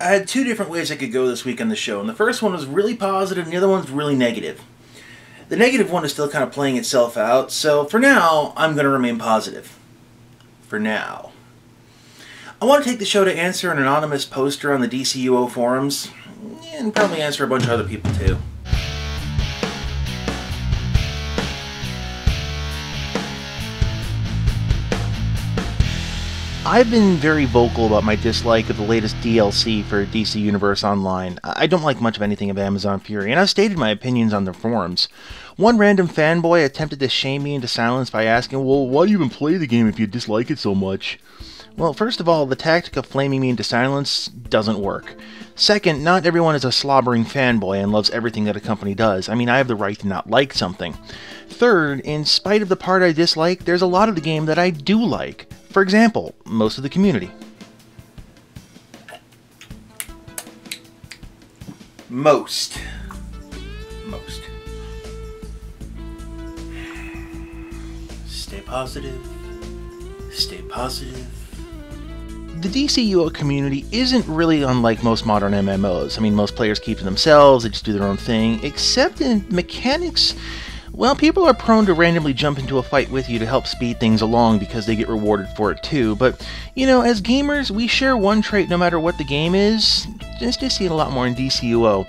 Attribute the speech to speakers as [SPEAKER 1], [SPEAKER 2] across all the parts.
[SPEAKER 1] I had two different ways I could go this week on the show, and the first one was really positive, and the other one's really negative. The negative one is still kind of playing itself out, so for now, I'm going to remain positive. For now. I want to take the show to answer an anonymous poster on the DCUO forums, and probably answer a bunch of other people too. I've been very vocal about my dislike of the latest DLC for DC Universe Online. I don't like much of anything of Amazon Fury, and I've stated my opinions on the forums. One random fanboy attempted to shame me into silence by asking, Well, why do you even play the game if you dislike it so much? Well, first of all, the tactic of flaming me into silence doesn't work. Second, not everyone is a slobbering fanboy and loves everything that a company does. I mean, I have the right to not like something. Third, in spite of the part I dislike, there's a lot of the game that I do like. For example, most of the community. Most. Most. Stay positive. Stay positive. The DCUO community isn't really unlike most modern MMOs. I mean, most players keep to themselves, they just do their own thing, except in mechanics well, people are prone to randomly jump into a fight with you to help speed things along because they get rewarded for it too, but, you know, as gamers, we share one trait no matter what the game is. Just to see it a lot more in DCUO.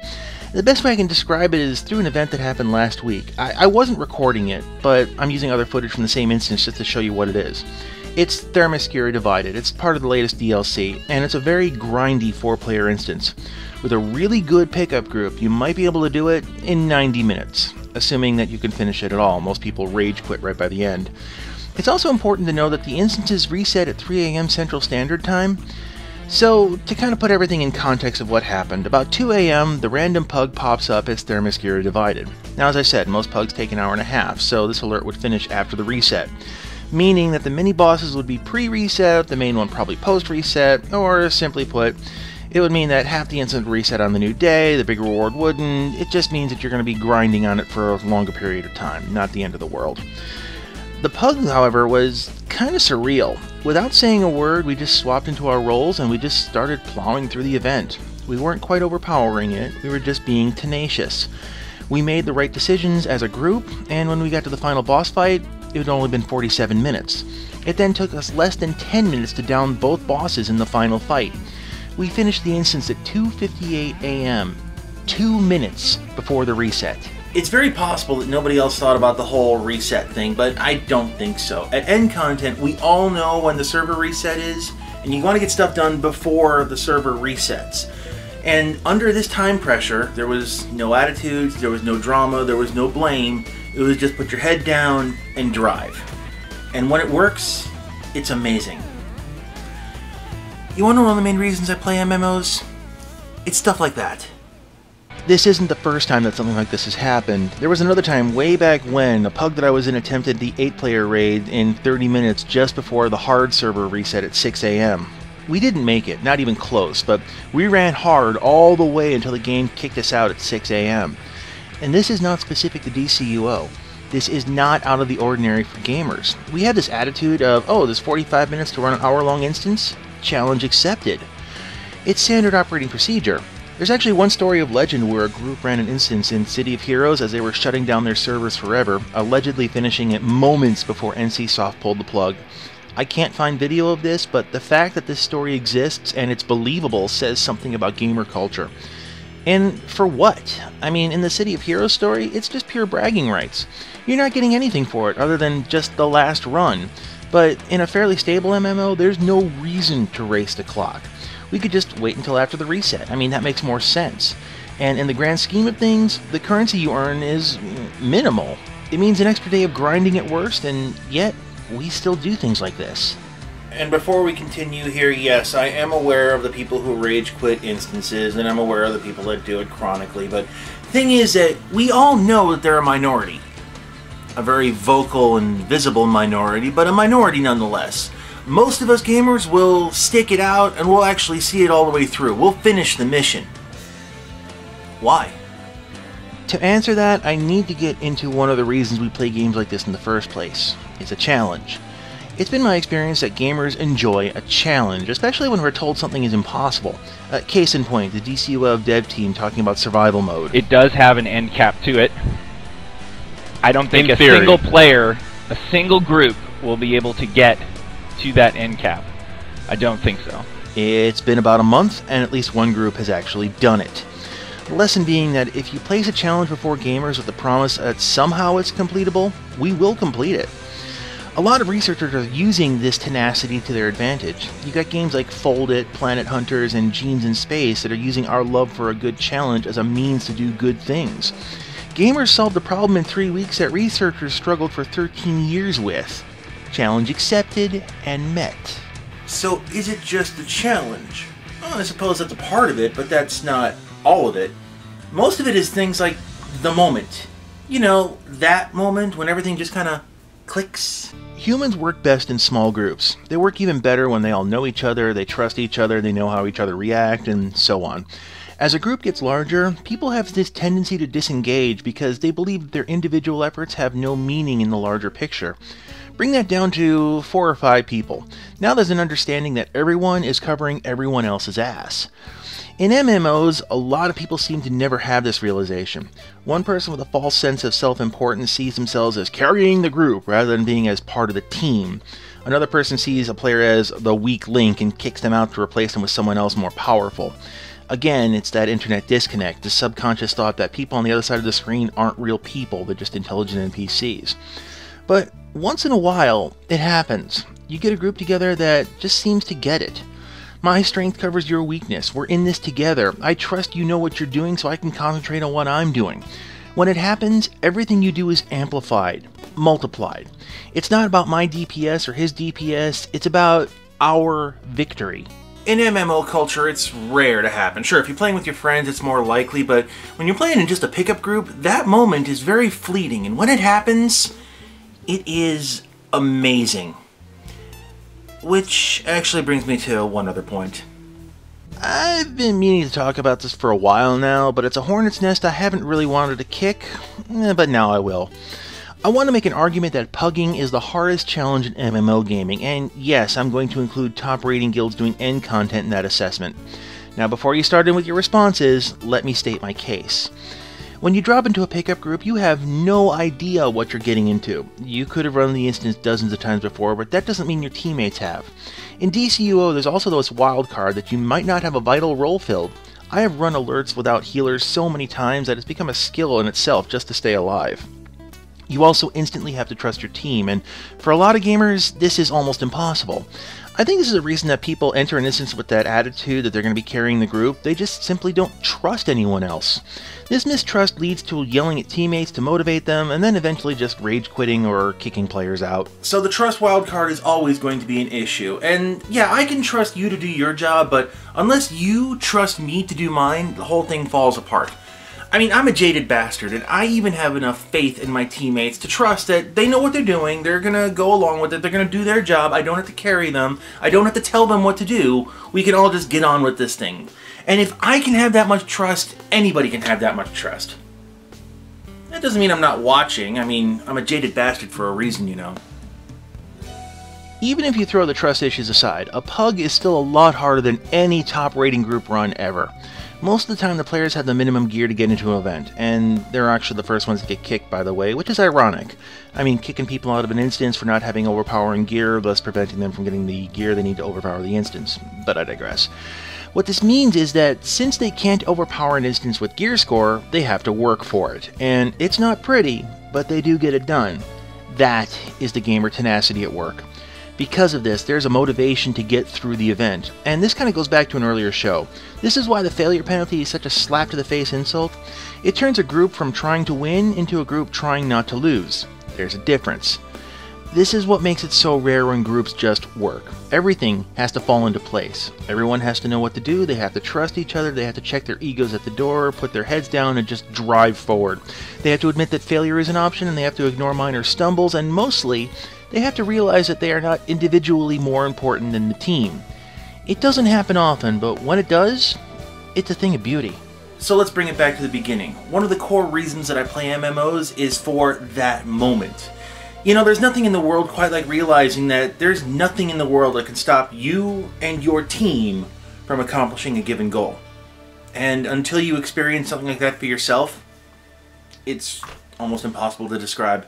[SPEAKER 1] The best way I can describe it is through an event that happened last week. I, I wasn't recording it, but I'm using other footage from the same instance just to show you what it is. It's Themyscira Divided. It's part of the latest DLC, and it's a very grindy four-player instance. With a really good pickup group, you might be able to do it in 90 minutes assuming that you can finish it at all. Most people rage quit right by the end. It's also important to know that the instances reset at 3 a.m. Central Standard Time. So, to kind of put everything in context of what happened, about 2 a.m., the random pug pops up as Themyscira divided. Now, as I said, most pugs take an hour and a half, so this alert would finish after the reset. Meaning that the mini bosses would be pre reset, the main one probably post reset, or simply put, it would mean that half the instant reset on the new day, the big reward wouldn't. It just means that you're going to be grinding on it for a longer period of time, not the end of the world. The pug, however, was kind of surreal. Without saying a word, we just swapped into our roles and we just started plowing through the event. We weren't quite overpowering it, we were just being tenacious. We made the right decisions as a group, and when we got to the final boss fight, it had only been 47 minutes. It then took us less than 10 minutes to down both bosses in the final fight. We finished the instance at 2.58 a.m., two minutes before the reset. It's very possible that nobody else thought about the whole reset thing, but I don't think so. At End Content, we all know when the server reset is, and you want to get stuff done before the server resets. And under this time pressure, there was no attitudes, there was no drama, there was no blame. It was just put your head down and drive. And when it works, it's amazing. You want to know one of the main reasons I play MMOs? It's stuff like that. This isn't the first time that something like this has happened. There was another time way back when a pug that I was in attempted the 8 player raid in 30 minutes just before the hard server reset at 6 am. We didn't make it, not even close, but we ran hard all the way until the game kicked us out at 6 am. And this is not specific to DCUO. This is not out of the ordinary for gamers. We have this attitude of, oh, there's 45 minutes to run an hour long instance? Challenge accepted. It's standard operating procedure. There's actually one story of legend where a group ran an instance in City of Heroes as they were shutting down their servers forever, allegedly finishing it moments before NCSoft pulled the plug. I can't find video of this, but the fact that this story exists and it's believable says something about gamer culture. And for what? I mean, in the City of Heroes story, it's just pure bragging rights. You're not getting anything for it other than just the last run. But in a fairly stable MMO, there's no reason to race the clock. We could just wait until after the reset. I mean, that makes more sense. And in the grand scheme of things, the currency you earn is minimal. It means an extra day of grinding at worst, and yet we still do things like this. And before we continue here, yes, I am aware of the people who rage quit instances, and I'm aware of the people that do it chronically, but thing is that we all know that they're a minority a very vocal and visible minority, but a minority nonetheless. Most of us gamers will stick it out and we'll actually see it all the way through. We'll finish the mission. Why? To answer that, I need to get into one of the reasons we play games like this in the first place. It's a challenge. It's been my experience that gamers enjoy a challenge, especially when we're told something is impossible. Uh, case in point, the DC DCUO dev team talking about survival mode.
[SPEAKER 2] It does have an end cap to it. I don't think
[SPEAKER 3] In
[SPEAKER 2] a
[SPEAKER 3] theory.
[SPEAKER 2] single player, a single group, will be able to get to that end cap. I don't think so.
[SPEAKER 1] It's been about a month, and at least one group has actually done it. The lesson being that if you place a challenge before gamers with the promise that somehow it's completable, we will complete it. A lot of researchers are using this tenacity to their advantage. You got games like Foldit, Planet Hunters, and Genes in Space that are using our love for a good challenge as a means to do good things. Gamers solved the problem in three weeks that researchers struggled for 13 years with. Challenge accepted and met.
[SPEAKER 4] So is it just the challenge? Well, I suppose that's a part of it, but that's not all of it. Most of it is things like the moment. You know, that moment when everything just kind of clicks.
[SPEAKER 1] Humans work best in small groups. They work even better when they all know each other, they trust each other, they know how each other react, and so on. As a group gets larger, people have this tendency to disengage because they believe their individual efforts have no meaning in the larger picture. Bring that down to four or five people. Now there's an understanding that everyone is covering everyone else's ass. In MMOs, a lot of people seem to never have this realization. One person with a false sense of self importance sees themselves as carrying the group rather than being as part of the team. Another person sees a player as the weak link and kicks them out to replace them with someone else more powerful. Again, it's that internet disconnect, the subconscious thought that people on the other side of the screen aren't real people, they're just intelligent NPCs. But once in a while, it happens. You get a group together that just seems to get it. My strength covers your weakness. We're in this together. I trust you know what you're doing so I can concentrate on what I'm doing. When it happens, everything you do is amplified, multiplied. It's not about my DPS or his DPS, it's about our victory.
[SPEAKER 4] In MMO culture, it's rare to happen. Sure, if you're playing with your friends, it's more likely, but when you're playing in just a pickup group, that moment is very fleeting, and when it happens, it is amazing. Which actually brings me to one other point.
[SPEAKER 1] I've been meaning to talk about this for a while now, but it's a hornet's nest I haven't really wanted to kick, eh, but now I will. I want to make an argument that pugging is the hardest challenge in MMO gaming, and yes, I'm going to include top rating guilds doing end content in that assessment. Now, before you start in with your responses, let me state my case. When you drop into a pickup group, you have no idea what you're getting into. You could have run the instance dozens of times before, but that doesn't mean your teammates have. In DCUO, there's also this wild card that you might not have a vital role filled. I have run alerts without healers so many times that it's become a skill in itself just to stay alive. You also instantly have to trust your team, and for a lot of gamers, this is almost impossible. I think this is a reason that people enter an instance with that attitude that they're going to be carrying the group. They just simply don't trust anyone else. This mistrust leads to yelling at teammates to motivate them, and then eventually just rage quitting or kicking players out.
[SPEAKER 4] So the trust wildcard is always going to be an issue. And yeah, I can trust you to do your job, but unless you trust me to do mine, the whole thing falls apart. I mean, I'm a jaded bastard, and I even have enough faith in my teammates to trust that they know what they're doing, they're gonna go along with it, they're gonna do their job, I don't have to carry them, I don't have to tell them what to do, we can all just get on with this thing. And if I can have that much trust, anybody can have that much trust. That doesn't mean I'm not watching, I mean, I'm a jaded bastard for a reason, you know.
[SPEAKER 1] Even if you throw the trust issues aside, a pug is still a lot harder than any top rating group run ever. Most of the time, the players have the minimum gear to get into an event, and they're actually the first ones to get kicked, by the way, which is ironic. I mean, kicking people out of an instance for not having overpowering gear, thus preventing them from getting the gear they need to overpower the instance. But I digress. What this means is that since they can't overpower an instance with gear score, they have to work for it. And it's not pretty, but they do get it done. That is the gamer tenacity at work. Because of this, there's a motivation to get through the event. And this kind of goes back to an earlier show. This is why the failure penalty is such a slap to the face insult. It turns a group from trying to win into a group trying not to lose. There's a difference. This is what makes it so rare when groups just work. Everything has to fall into place. Everyone has to know what to do, they have to trust each other, they have to check their egos at the door, put their heads down, and just drive forward. They have to admit that failure is an option, and they have to ignore minor stumbles, and mostly, they have to realize that they are not individually more important than the team. It doesn't happen often, but when it does, it's a thing of beauty.
[SPEAKER 4] So let's bring it back to the beginning. One of the core reasons that I play MMOs is for that moment.
[SPEAKER 1] You know, there's nothing in the world quite like realizing that there's nothing in the world that can stop you and your team from accomplishing a given goal. And until you experience something like that for yourself, it's almost impossible to describe.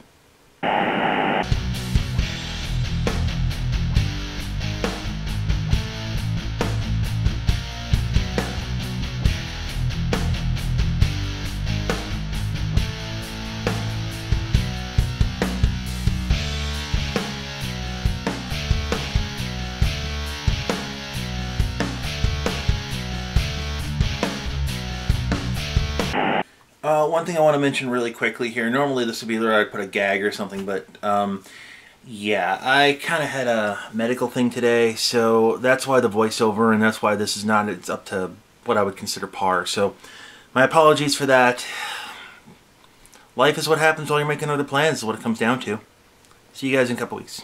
[SPEAKER 1] One thing I want to mention really quickly here. Normally this would be where I'd put a gag or something, but um, yeah, I kind of had a medical thing today, so that's why the voiceover, and that's why this is not. It's up to what I would consider par. So my apologies for that. Life is what happens while you're making other plans. Is what it comes down to. See you guys in a couple weeks.